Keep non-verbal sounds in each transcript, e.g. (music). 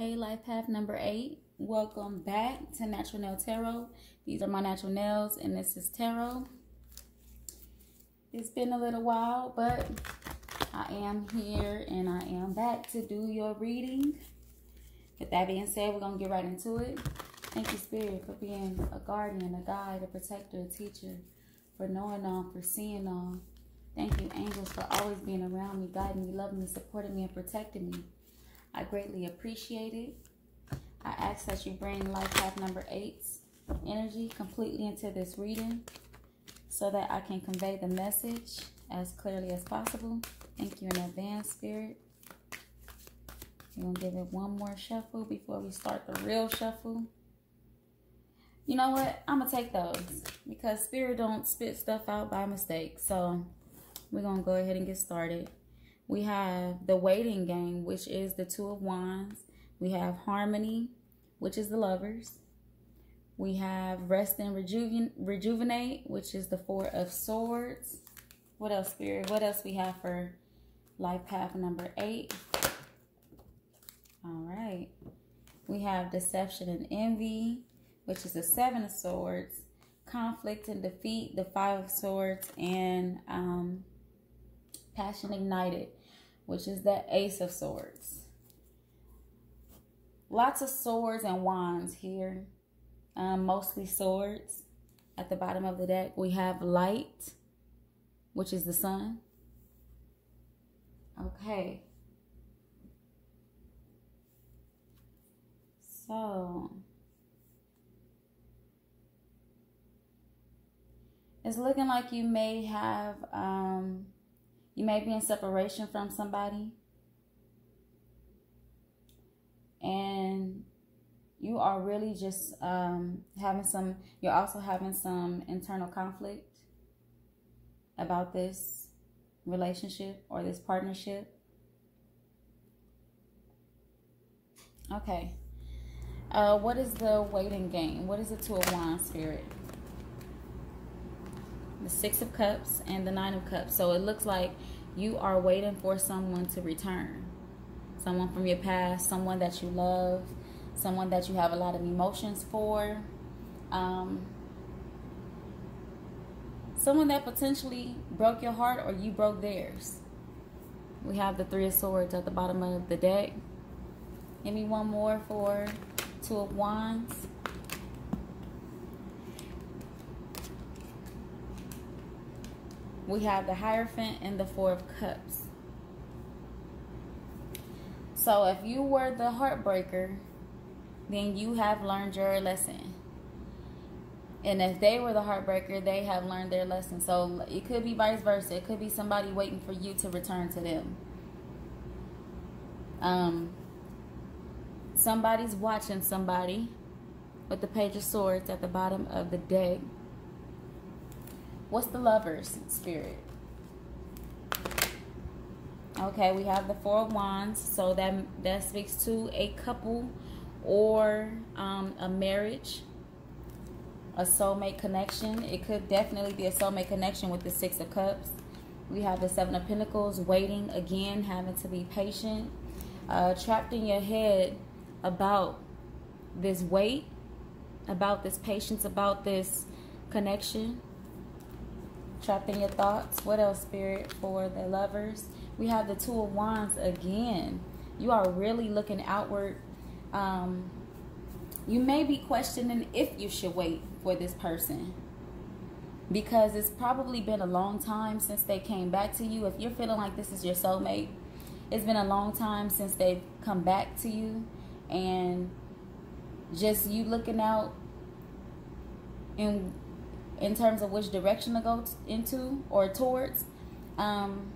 Okay, life path number eight. Welcome back to Natural Nail Tarot. These are my natural nails, and this is tarot. It's been a little while, but I am here and I am back to do your reading. With that being said, we're going to get right into it. Thank you, Spirit, for being a guardian, a guide, a protector, a teacher, for knowing all, for seeing all. Thank you, angels, for always being around me, guiding me, loving me, supporting me, and protecting me. I greatly appreciate it. I ask that you bring life path number eight's energy completely into this reading so that I can convey the message as clearly as possible. Thank you in advance, Spirit. We're going to give it one more shuffle before we start the real shuffle. You know what? I'm going to take those because Spirit don't spit stuff out by mistake. So we're going to go ahead and get started. We have the waiting game, which is the Two of Wands. We have Harmony, which is the Lovers. We have Rest and Rejuven Rejuvenate, which is the Four of Swords. What else, Spirit? What else we have for life path number eight? All right. We have Deception and Envy, which is the Seven of Swords. Conflict and Defeat, the Five of Swords, and um, Passion Ignited, which is the Ace of Swords. Lots of swords and wands here, um, mostly swords. At the bottom of the deck, we have light, which is the sun. Okay. So, it's looking like you may have um, you may be in separation from somebody. And you are really just um, having some, you're also having some internal conflict about this relationship or this partnership. Okay. Uh, what is the waiting game? What is the Two of Wands spirit? The Six of Cups, and the Nine of Cups. So it looks like you are waiting for someone to return. Someone from your past, someone that you love, someone that you have a lot of emotions for. Um, someone that potentially broke your heart or you broke theirs. We have the Three of Swords at the bottom of the deck. Give me one more for Two of Wands. We have the Hierophant and the Four of Cups. So if you were the heartbreaker, then you have learned your lesson. And if they were the heartbreaker, they have learned their lesson. So it could be vice versa. It could be somebody waiting for you to return to them. Um, somebody's watching somebody with the Page of Swords at the bottom of the deck. What's the lover's spirit? Okay, we have the Four of Wands. So that, that speaks to a couple or um, a marriage, a soulmate connection. It could definitely be a soulmate connection with the Six of Cups. We have the Seven of Pentacles, waiting again, having to be patient. Uh, trapped in your head about this wait, about this patience, about this connection trapped in your thoughts. What else, Spirit, for the lovers? We have the Two of Wands again. You are really looking outward. Um, you may be questioning if you should wait for this person because it's probably been a long time since they came back to you. If you're feeling like this is your soulmate, it's been a long time since they've come back to you and just you looking out and in terms of which direction to go into or towards, um,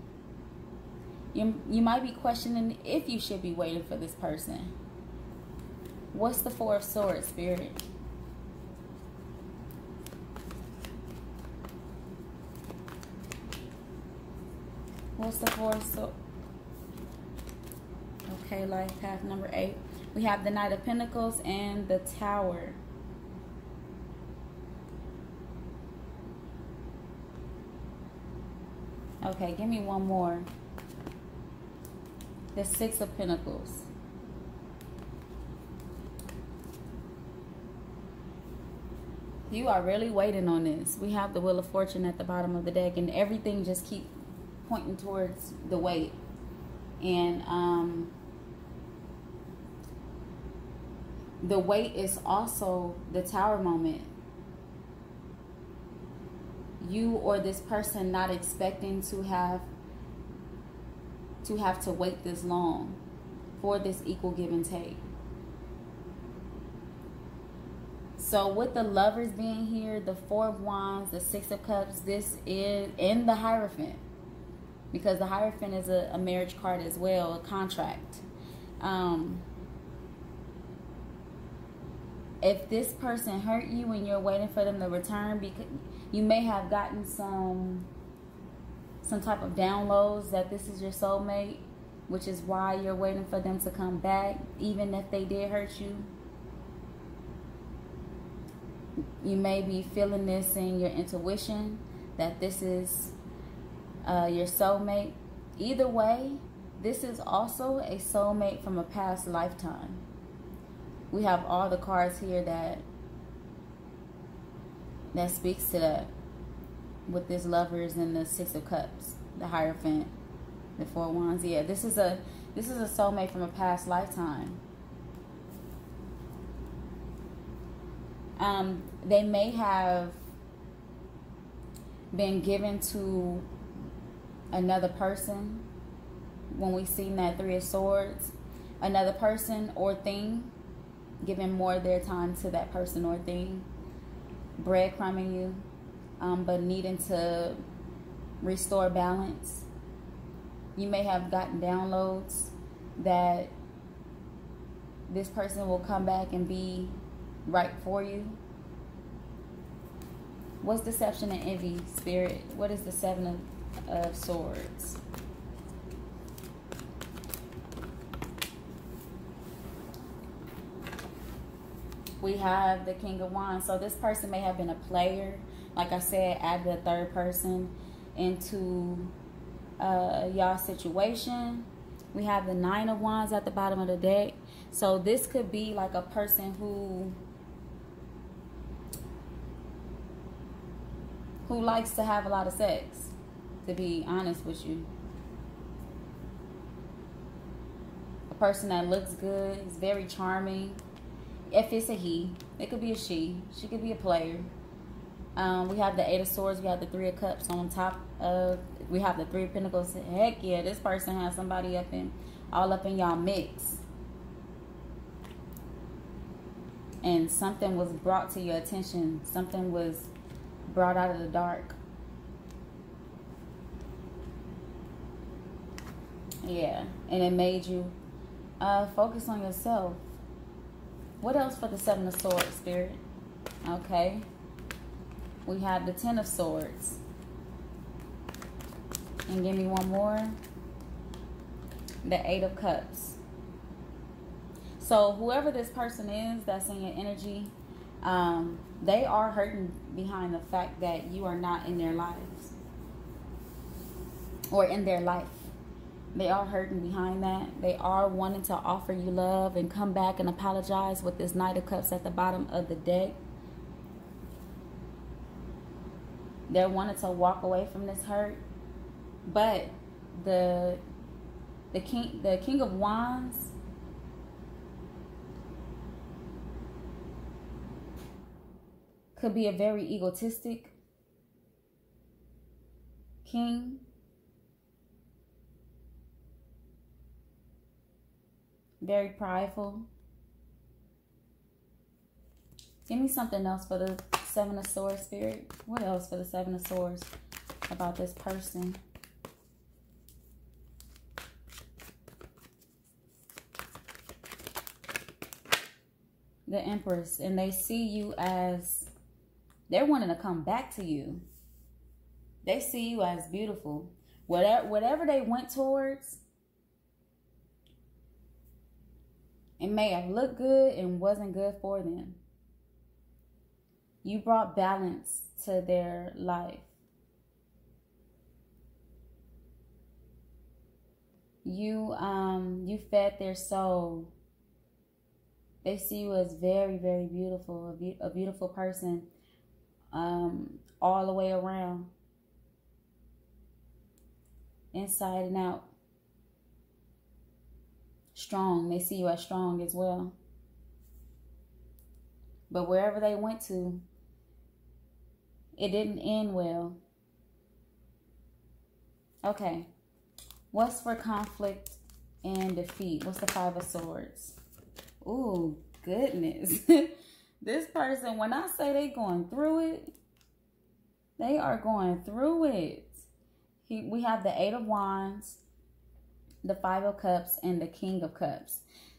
you, you might be questioning if you should be waiting for this person. What's the Four of Swords, Spirit? What's the Four of Swords? Okay, life path number eight. We have the Knight of Pentacles and the Tower. Okay, give me one more. The Six of Pentacles. You are really waiting on this. We have the Wheel of Fortune at the bottom of the deck, and everything just keep pointing towards the wait. And um, the wait is also the Tower moment you or this person not expecting to have to have to wait this long for this equal give and take. So with the lovers being here, the four of wands, the six of cups, this is in the hierophant. Because the hierophant is a, a marriage card as well, a contract. Um, if this person hurt you and you're waiting for them to return because you may have gotten some some type of downloads that this is your soulmate which is why you're waiting for them to come back even if they did hurt you. You may be feeling this in your intuition that this is uh, your soulmate. Either way this is also a soulmate from a past lifetime we have all the cards here that that speaks to that. With this lovers and the six of cups the hierophant the four wands. Yeah this is a this is a soulmate from a past lifetime. Um they may have been given to another person. When we seen that three of swords another person or thing giving more of their time to that person or thing, breadcrumbing you, um, but needing to restore balance. You may have gotten downloads that this person will come back and be right for you. What's deception and envy, spirit? What is the seven of, of swords? We have the King of Wands. So this person may have been a player. Like I said, add the third person into uh, y'all situation. We have the Nine of Wands at the bottom of the deck. So this could be like a person who who likes to have a lot of sex, to be honest with you. A person that looks good, is very charming, if it's a he, it could be a she. She could be a player. Um, we have the Eight of Swords. We have the Three of Cups on top of. We have the Three of Pentacles. Heck yeah, this person has somebody up in, all up in y'all mix. And something was brought to your attention. Something was brought out of the dark. Yeah, and it made you uh, focus on yourself what else for the Seven of Swords, Spirit? Okay. We have the Ten of Swords. And give me one more. The Eight of Cups. So whoever this person is that's in your energy, um, they are hurting behind the fact that you are not in their lives. Or in their life. They are hurting behind that. They are wanting to offer you love and come back and apologize with this Knight of Cups at the bottom of the deck. They're wanting to walk away from this hurt. But the the king the king of wands could be a very egotistic king very prideful. Give me something else for the Seven of Swords spirit. What else for the Seven of Swords about this person? The Empress. And they see you as... They're wanting to come back to you. They see you as beautiful. Whatever, whatever they went towards It may have looked good and wasn't good for them. You brought balance to their life. You um you fed their soul. They see you as very very beautiful, a, be- a beautiful person um, all the way around, inside and out. Strong. They see you as strong as well. But wherever they went to, it didn't end well. Okay. What's for conflict and defeat? What's the Five of Swords? Ooh, goodness. (laughs) this person, when I say they going through it, they are going through it. He, we have the Eight of Wands, the Five of Cups, and the King of Cups.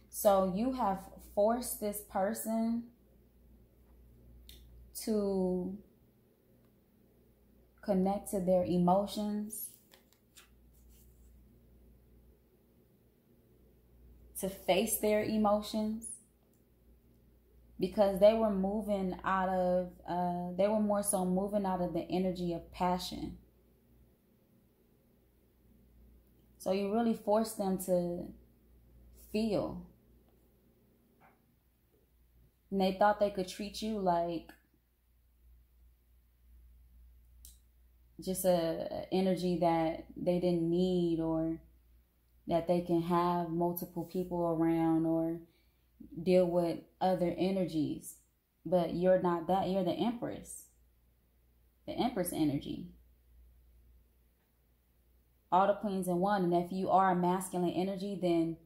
So you have forced this person to connect to their emotions, to face their emotions because they were moving out of uh, they were more so moving out of the energy of passion so you really force them to feel and they thought they could treat you like just a, a energy that they didn't need or that they can have multiple people around or deal with other energies. But you're not that. You're the Empress. The Empress energy. All the queens in one. And if you are a masculine energy, then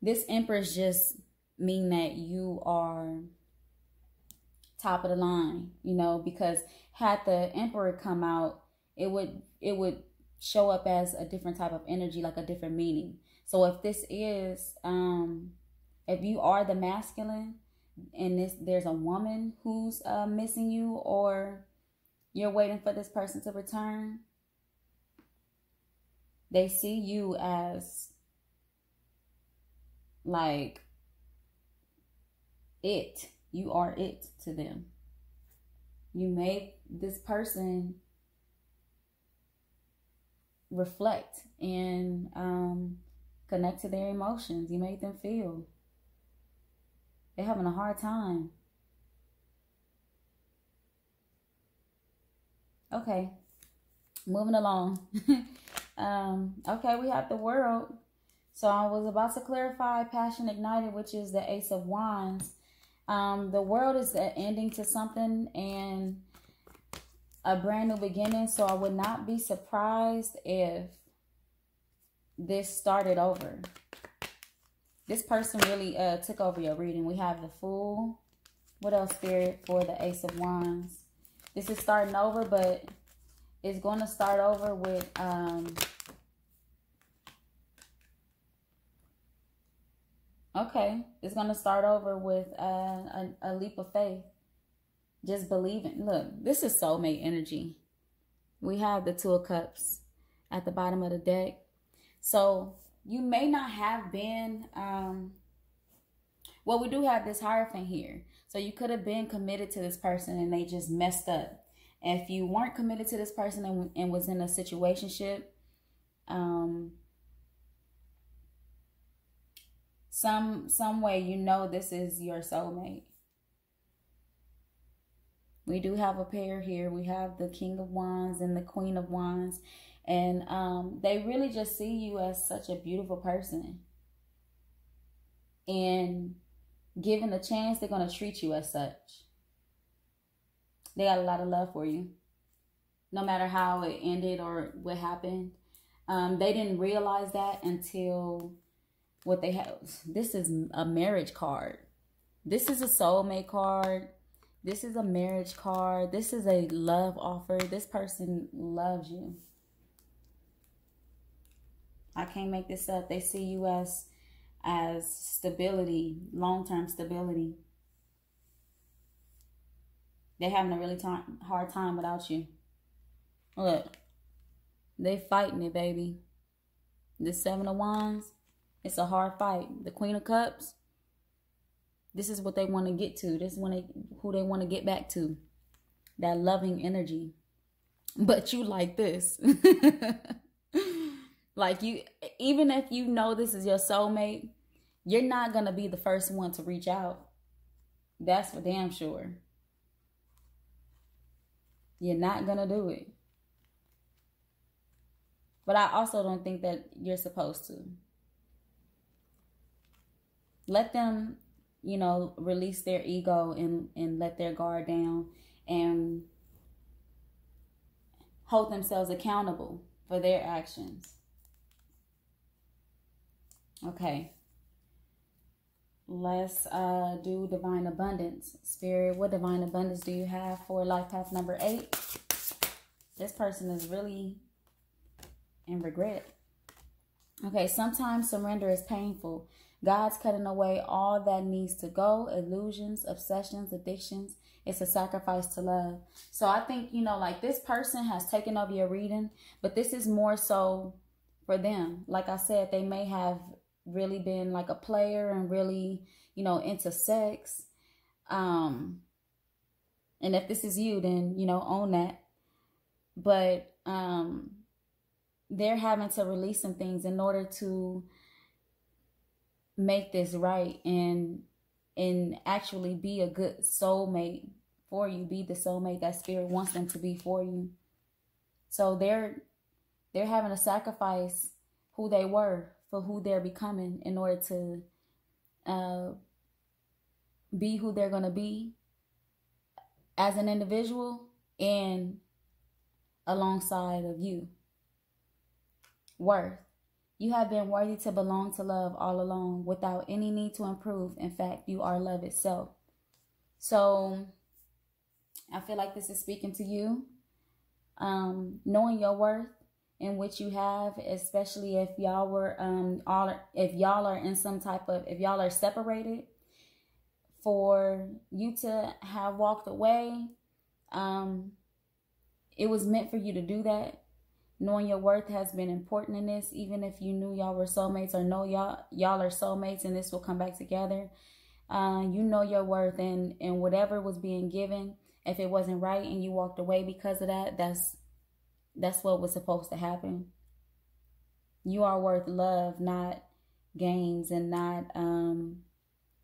this Empress just mean that you are top of the line, you know, because had the Emperor come out, it would it would show up as a different type of energy, like a different meaning. So if this is, um, if you are the masculine and this there's a woman who's uh, missing you or you're waiting for this person to return, they see you as like it. You are it to them. You make this person reflect and um, connect to their emotions. You make them feel. They're having a hard time. Okay, moving along. (laughs) um, okay, we have the world. So I was about to clarify passion ignited, which is the Ace of Wands. Um, the world is the ending to something, and a brand new beginning. So I would not be surprised if this started over. This person really uh, took over your reading. We have the Fool. What else, Spirit, for the Ace of Wands? This is starting over, but it's going to start over with... Um, okay, it's going to start over with uh, a, a leap of faith just believing. Look, this is soulmate energy. We have the Two of Cups at the bottom of the deck. So you may not have been, um, well, we do have this Hierophant here. So you could have been committed to this person and they just messed up. If you weren't committed to this person and, and was in a situationship, um, some some way you know this is your soulmate we do have a pair here. We have the King of Wands and the Queen of Wands. And um, they really just see you as such a beautiful person. And given the chance, they're going to treat you as such. They got a lot of love for you. No matter how it ended or what happened. Um, they didn't realize that until what they have. This is a marriage card. This is a soulmate card this is a marriage card. This is a love offer. This person loves you. I can't make this up. They see you as as stability, long-term stability. They're having a really time, hard time without you. Look, they fighting it, baby. The Seven of Wands, it's a hard fight. The Queen of Cups, this is what they want to get to. This is when they, who they want to get back to. That loving energy. But you like this. (laughs) like you, even if you know this is your soulmate, you're not going to be the first one to reach out. That's for damn sure. You're not going to do it. But I also don't think that you're supposed to. Let them, you know, release their ego and, and let their guard down and hold themselves accountable for their actions. Okay. Let's uh, do divine abundance. Spirit, what divine abundance do you have for life path number eight? This person is really in regret. Okay, sometimes surrender is painful. God's cutting away all that needs to go illusions, obsessions, addictions. It's a sacrifice to love. So I think, you know, like this person has taken over your reading, but this is more so for them. Like I said, they may have really been like a player and really, you know, into sex. Um and if this is you, then, you know, own that. But um they're having to release some things in order to make this right and and actually be a good soulmate for you be the soulmate that spirit wants them to be for you so they're they're having to sacrifice who they were for who they're becoming in order to uh, be who they're going to be as an individual and alongside of you worth you have been worthy to belong to love all along without any need to improve. In fact, you are love itself. So I feel like this is speaking to you. Um, knowing your worth in which you have, especially if y'all were um all if y'all are in some type of if y'all are separated, for you to have walked away, um, it was meant for you to do that knowing your worth has been important in this. Even if you knew y'all were soulmates or know y'all y'all are soulmates and this will come back together uh, you know your worth and and whatever was being given if it wasn't right and you walked away because of that that's that's what was supposed to happen you are worth love not games and not um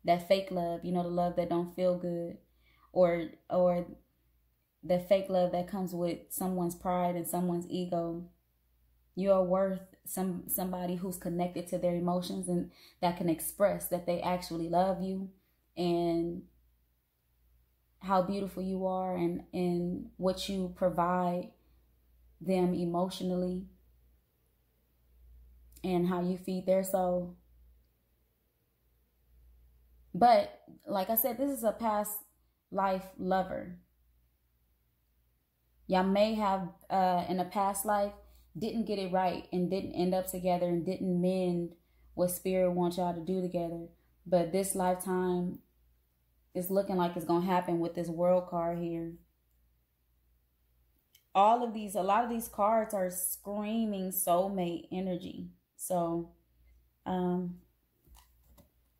that fake love you know the love that don't feel good or or the fake love that comes with someone's pride and someone's ego. You're worth some somebody who's connected to their emotions and that can express that they actually love you and how beautiful you are and and what you provide them emotionally and how you feed their soul. But like I said, this is a past life lover Y'all may have uh, in a past life didn't get it right and didn't end up together and didn't mend what spirit wants y'all to do together. But this lifetime is looking like it's going to happen with this world card here. All of these, a lot of these cards are screaming soulmate energy. So, um,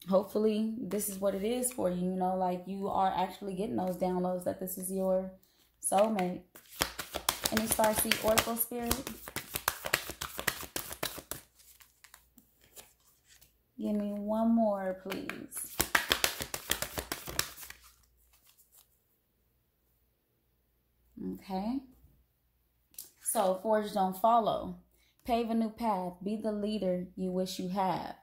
hopefully this is what it is for you. You know, like you are actually getting those downloads that this is your soulmate. Any Starseed Oracle Spirit? Give me one more, please. Okay. So, forge don't follow. Pave a new path. Be the leader you wish you had.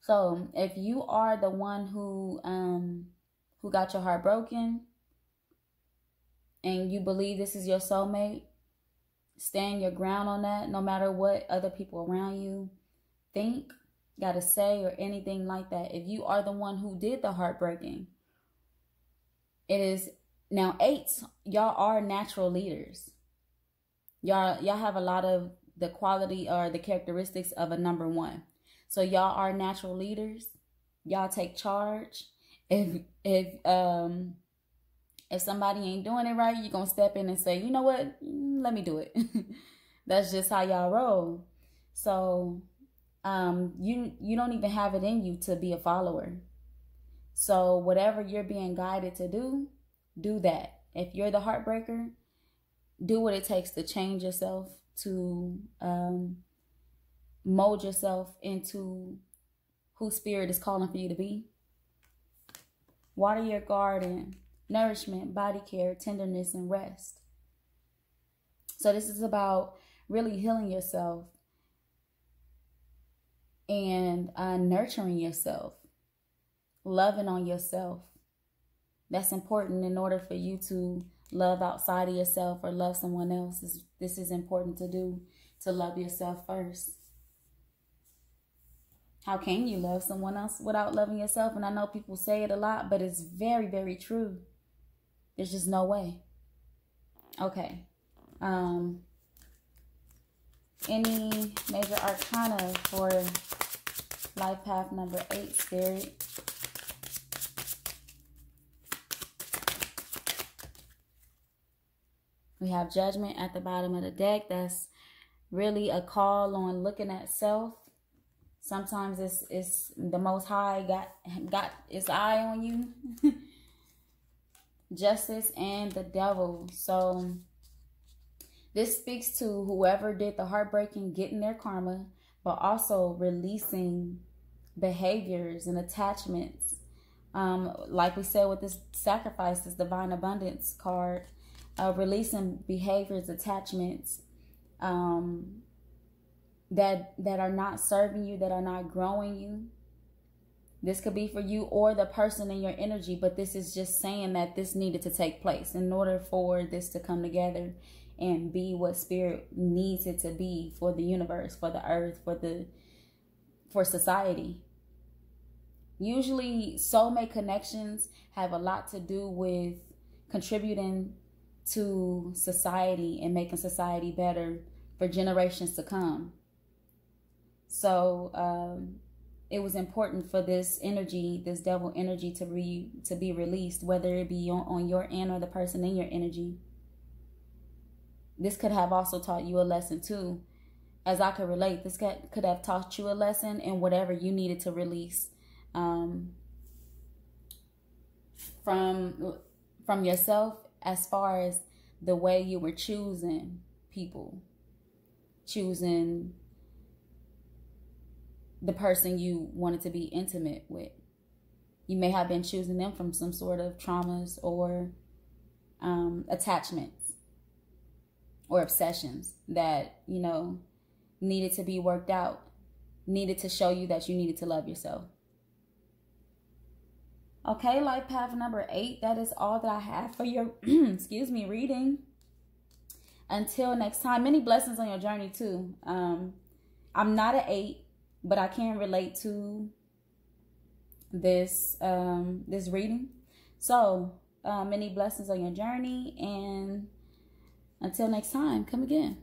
So, if you are the one who um who got your heart broken, and you believe this is your soulmate, stand your ground on that no matter what other people around you think, got to say, or anything like that. If you are the one who did the heartbreaking, it is now eights, y'all are natural leaders. Y'all y'all have a lot of the quality or the characteristics of a number one. So y'all are natural leaders. Y'all take charge. If if um if somebody ain't doing it right, you're going to step in and say, you know what? Mm, let me do it. (laughs) That's just how y'all roll. So um, you you don't even have it in you to be a follower. So whatever you're being guided to do, do that. If you're the heartbreaker, do what it takes to change yourself, to um, mold yourself into who spirit is calling for you to be. Water your garden nourishment, body care, tenderness, and rest. So, this is about really healing yourself and uh, nurturing yourself, loving on yourself. That's important in order for you to love outside of yourself or love someone else. This, this is important to do to love yourself first. How can you love someone else without loving yourself? And I know people say it a lot, but it's very, very true. There's just no way. Okay. Um any major arcana for life path number eight, spirit? We have judgment at the bottom of the deck. That's really a call on looking at self. Sometimes it's it's the most high got got its eye on you. (laughs) Justice and the devil. So this speaks to whoever did the heartbreaking getting their karma, but also releasing behaviors and attachments. Um, like we said with this sacrifice, this divine abundance card, uh, releasing behaviors, attachments um, that that are not serving you, that are not growing you. This could be for you or the person in your energy, but this is just saying that this needed to take place in order for this to come together and be what spirit needs it to be for the universe, for the earth, for the for society. Usually soulmate connections have a lot to do with contributing to society and making society better for generations to come. So um, it was important for this energy, this devil energy, to be to be released, whether it be on, on your end or the person in your energy. This could have also taught you a lesson too, as I could relate. This could could have taught you a lesson in whatever you needed to release um, from from yourself, as far as the way you were choosing people choosing the person you wanted to be intimate with. You may have been choosing them from some sort of traumas or um, attachments or obsessions that, you know, needed to be worked out, needed to show you that you needed to love yourself. Okay, life path number eight. That is all that I have for your, (clears throat) excuse me, reading until next time, many blessings on your journey too. Um, I'm not an eight, but I can relate to this um, this reading. So uh, many blessings on your journey, and until next time, come again.